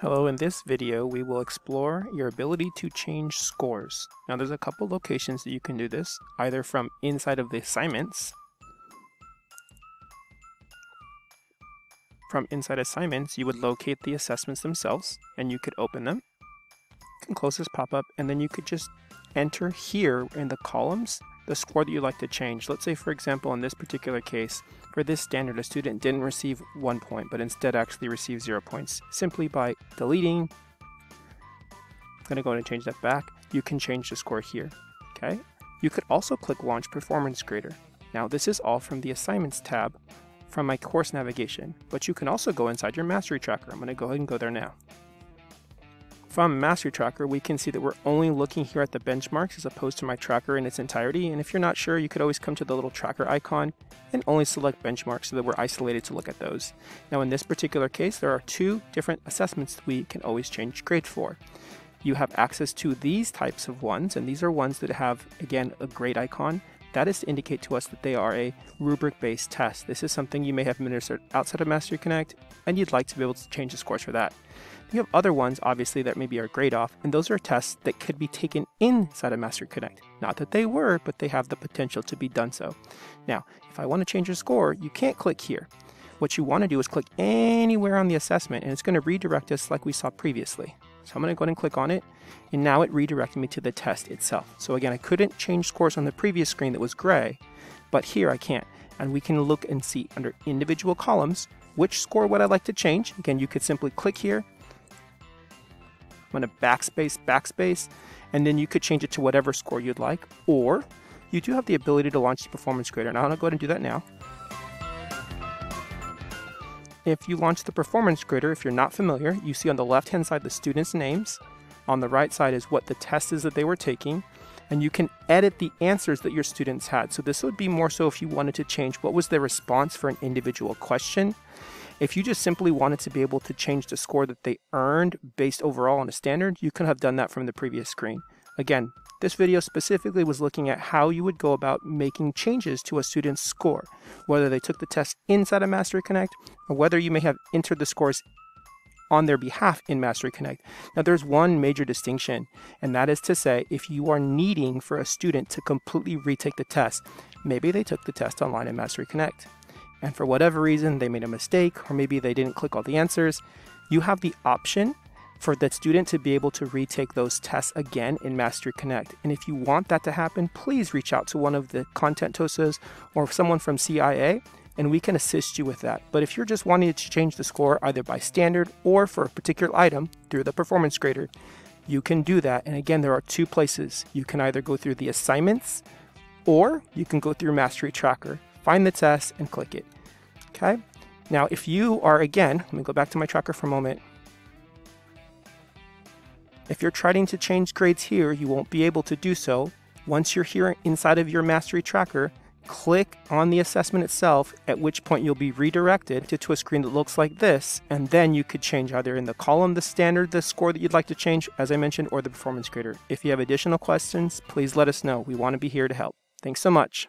Hello, in this video we will explore your ability to change scores. Now there's a couple locations that you can do this, either from inside of the assignments. From inside assignments, you would locate the assessments themselves and you could open them. You can close this pop-up and then you could just enter here in the columns the score that you'd like to change. Let's say, for example, in this particular case, for this standard, a student didn't receive one point, but instead actually received zero points. Simply by deleting, I'm going to go ahead and change that back, you can change the score here. Okay. You could also click Launch Performance Grader. Now, this is all from the Assignments tab from my course navigation, but you can also go inside your Mastery Tracker. I'm going to go ahead and go there now. From Mastery Tracker, we can see that we're only looking here at the benchmarks as opposed to my tracker in its entirety. And if you're not sure, you could always come to the little tracker icon and only select benchmarks so that we're isolated to look at those. Now in this particular case, there are two different assessments we can always change grade for. You have access to these types of ones, and these are ones that have, again, a grade icon. That is to indicate to us that they are a rubric-based test. This is something you may have administered outside of Mastery Connect, and you'd like to be able to change the scores for that. You have other ones, obviously, that maybe are grade off, and those are tests that could be taken inside of Mastery Connect. Not that they were, but they have the potential to be done so. Now, if I want to change your score, you can't click here. What you want to do is click anywhere on the assessment, and it's going to redirect us like we saw previously. So I'm going to go ahead and click on it, and now it redirected me to the test itself. So again, I couldn't change scores on the previous screen that was gray, but here I can. And we can look and see under individual columns which score would I like to change. Again, you could simply click here I'm going to backspace, backspace, and then you could change it to whatever score you'd like. Or you do have the ability to launch the performance grader. Now I'm going to go ahead and do that now. If you launch the performance grader, if you're not familiar, you see on the left hand side the students' names. On the right side is what the test is that they were taking. And you can edit the answers that your students had. So this would be more so if you wanted to change what was their response for an individual question. If you just simply wanted to be able to change the score that they earned based overall on a standard, you could have done that from the previous screen. Again, this video specifically was looking at how you would go about making changes to a student's score, whether they took the test inside of Mastery Connect or whether you may have entered the scores on their behalf in Mastery Connect. Now, there's one major distinction, and that is to say, if you are needing for a student to completely retake the test, maybe they took the test online in Mastery Connect and for whatever reason they made a mistake or maybe they didn't click all the answers, you have the option for the student to be able to retake those tests again in Mastery Connect. And if you want that to happen, please reach out to one of the content TOSAs or someone from CIA and we can assist you with that. But if you're just wanting to change the score either by standard or for a particular item through the performance grader, you can do that. And again, there are two places. You can either go through the assignments or you can go through Mastery Tracker find the test and click it. Okay. Now, if you are, again, let me go back to my tracker for a moment. If you're trying to change grades here, you won't be able to do so. Once you're here inside of your mastery tracker, click on the assessment itself, at which point you'll be redirected to, to, a screen that looks like this, and then you could change either in the column the standard, the score that you'd like to change, as I mentioned, or the performance grader. If you have additional questions, please let us know. We want to be here to help. Thanks so much.